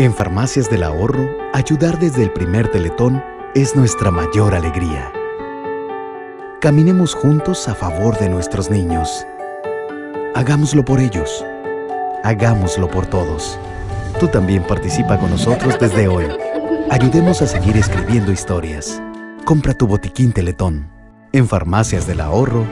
En Farmacias del Ahorro, ayudar desde el primer teletón es nuestra mayor alegría. Caminemos juntos a favor de nuestros niños. Hagámoslo por ellos. Hagámoslo por todos. Tú también participa con nosotros desde hoy. Ayudemos a seguir escribiendo historias. Compra tu botiquín Teletón. En Farmacias del Ahorro.